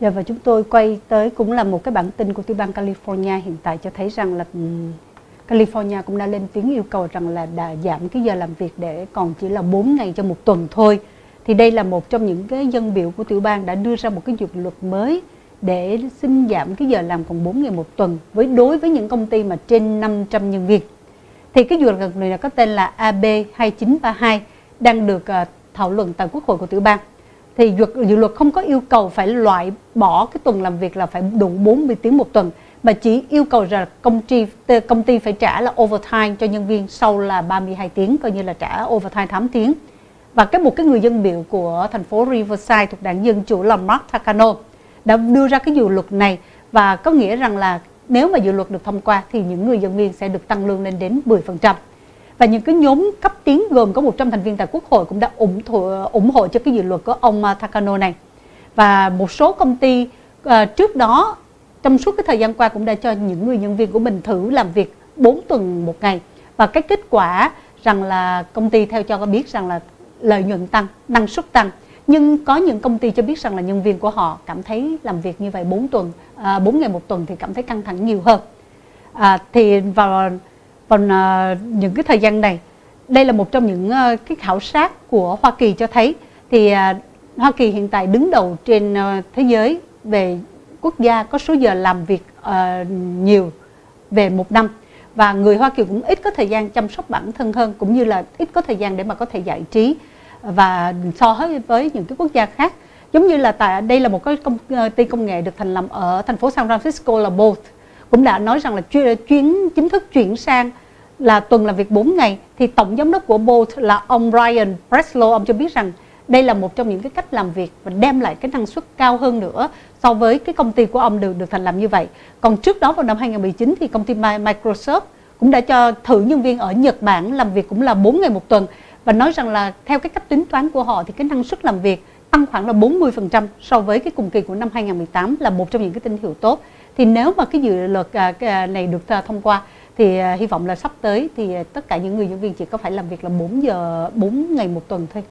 Dạ và chúng tôi quay tới cũng là một cái bản tin của tiểu bang California hiện tại cho thấy rằng là ừ, California cũng đã lên tiếng yêu cầu rằng là đã giảm cái giờ làm việc để còn chỉ là 4 ngày cho một tuần thôi. Thì đây là một trong những cái dân biểu của tiểu bang đã đưa ra một cái dự luật mới để xin giảm cái giờ làm còn 4 ngày một tuần với đối với những công ty mà trên 500 nhân viên. Thì cái dự luật này có tên là AB 2932 đang được ờ, thảo luận tại Quốc hội của tiểu bang thì dự, dự luật không có yêu cầu phải loại bỏ cái tuần làm việc là phải đủ 40 tiếng một tuần mà chỉ yêu cầu rằng công ty công ty phải trả là overtime cho nhân viên sau là 32 tiếng coi như là trả overtime 8 tiếng. Và cái một cái người dân biểu của thành phố Riverside thuộc đảng Dân Chủ là Mark Takano đã đưa ra cái dự luật này. Và có nghĩa rằng là nếu mà dự luật được thông qua thì những người dân viên sẽ được tăng lương lên đến 10% và những cái nhóm cấp tiến gồm có 100 thành viên tại Quốc hội cũng đã ủng hộ, ủng hộ cho cái dự luật của ông à, Takano này. Và một số công ty uh, trước đó trong suốt cái thời gian qua cũng đã cho những người nhân viên của mình thử làm việc 4 tuần một ngày. Và cái kết quả rằng là công ty theo cho có biết rằng là lợi nhuận tăng, năng suất tăng. Nhưng có những công ty cho biết rằng là nhân viên của họ cảm thấy làm việc như vậy 4 tuần, à, 4 ngày một tuần thì cảm thấy căng thẳng nhiều hơn. À, thì vào và uh, ờ, những cái thời gian này đây là một trong những uh, cái khảo sát của Hoa Kỳ cho thấy thì uh, Hoa Kỳ hiện tại đứng đầu trên uh, thế giới về quốc gia có số giờ làm việc uh, nhiều về một năm. Và người Hoa Kỳ cũng ít có thời gian chăm sóc bản thân hơn cũng như là ít có thời gian để mà có thể giải trí và so với những cái quốc gia khác. Giống như là tại đây là một cái công ty công nghệ được thành lập ở thành phố San Francisco là Both cũng đã nói rằng là chuyến, chính thức chuyển sang là tuần làm việc 4 ngày thì tổng giám đốc của Bolt là ông Ryan Breslow, ông cho biết rằng đây là một trong những cái cách làm việc và đem lại cái năng suất cao hơn nữa so với cái công ty của ông được được thành lập như vậy. Còn trước đó vào năm 2019 thì công ty Microsoft cũng đã cho thử nhân viên ở Nhật Bản làm việc cũng là 4 ngày một tuần và nói rằng là theo cái cách tính toán của họ thì cái năng suất làm việc tăng khoảng là 40% so với cái cùng kỳ của năm 2018 là một trong những cái tín hiệu tốt. Thì nếu mà cái dự luật à, à, này được à, thông qua thì hy vọng là sắp tới thì tất cả những người nhân viên chỉ có phải làm việc là 4 giờ 4 ngày một tuần thôi.